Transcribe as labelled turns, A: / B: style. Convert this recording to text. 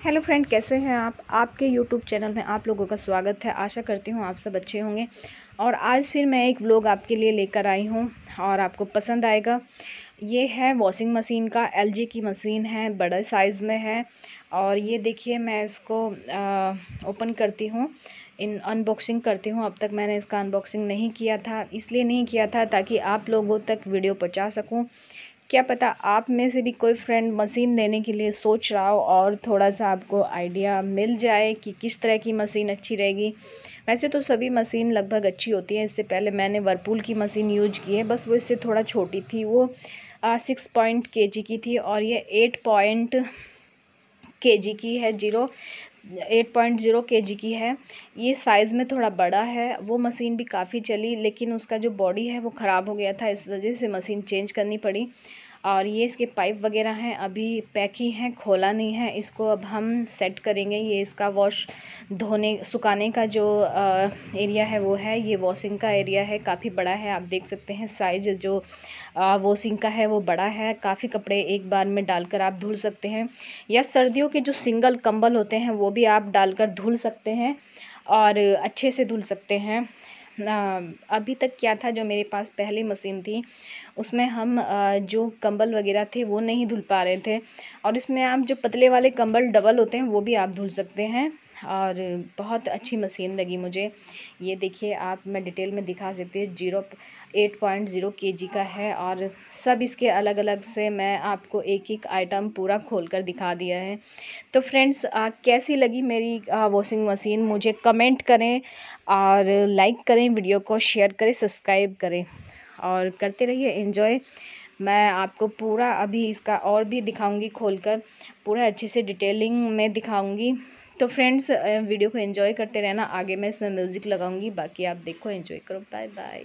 A: Hello friend, कैसे हैं आप? आपके यूट्यूब चैनल में आप लोगों का स्वागत है। आशा करती हूँ आप सब अच्छे होंगे। और आज फिर मैं एक व्लॉग आपके लिए लेकर आई हूँ और आपको पसंद आएगा। ये है वॉशिंग मशीन का एलजी की मशीन है, बड़ा साइज़ में है। और ये देखिए, मैं इसको ओपन करती हूँ। इन अनबॉक्सिंग करती हूँ। अब तक मैंने इसका अनबॉक्सिंग नहीं किया था, इसलिए नहीं किया था ताकि आप लोगों तक वीडियो पहुँचा सकूँ। क्या पता आप में से भी कोई फ्रेंड मशीन लेने के लिए सोच रहा हो और थोड़ा सा आपको आइडिया मिल जाए कि किस तरह की मशीन अच्छी रहेगी। वैसे तो सभी मशीन लगभग अच्छी होती हैं, इससे पहले मैंने वर्पूल की मशीन यूज़ की है, बस वो इससे थोड़ा छोटी थी, वो सिक्स पॉइंट के की थी और ये एट पॉइंट के जी की है ज़ीरो एट पॉइंट ज़ीरो के जी की है। ये साइज़ में थोड़ा बड़ा है। वो मशीन भी काफ़ी चली लेकिन उसका जो बॉडी है वो ख़राब हो गया था इस वजह से मशीन चेंज करनी पड़ी। और ये इसके पाइप वगैरह हैं अभी पैक ही हैं खोला नहीं है। इसको अब हम सेट करेंगे। ये इसका वॉश धोने सुखाने का जो आ, एरिया है वो है। ये वॉशिंग का एरिया है। काफ़ी बड़ा है आप देख सकते हैं। साइज़ जो वॉशिंग का है, वो बड़ा है। काफ़ी कपड़े एक बार में डालकर आप धुल सकते हैं। या सर्दियों के जो सिंगल कंबल होते हैं, वो भी आप डालकर धुल सकते हैं और अच्छे से धुल सकते हैं। अभी तक क्या था जो मेरे पास पहली मशीन थी, उसमें हम जो कंबल वगैरह थे, वो नहीं धुल पा रहे थे। और इसमें आप जो पतले वाले कंबल डबल होते हैं, वो भी आप धुल सकते हैं। और बहुत अच्छी मशीन लगी मुझे। ये देखिए, आप मैं डिटेल में दिखा सकती हूँ, ज़ीरो एट पॉइंट ज़ीरो के जी का है और सब इसके अलग अलग से मैं आपको एक एक आइटम पूरा खोल कर दिखा दिया है। तो फ्रेंड्स कैसी लगी मेरी वॉशिंग मशीन? मुझे कमेंट करें और लाइक करें, वीडियो को शेयर करें, सब्सक्राइब करें और करते रहिए इन्जॉय मैं आपको पूरा अभी इसका और भी दिखाऊँगी, खोलकर पूरा अच्छे से डिटेलिंग में दिखाऊँगी। तो फ्रेंड्स वीडियो को एंजॉय करते रहना। आगे मैं इसमें म्यूज़िक लगाऊँगी। बाकी आप देखो एंजॉय करो। Bye bye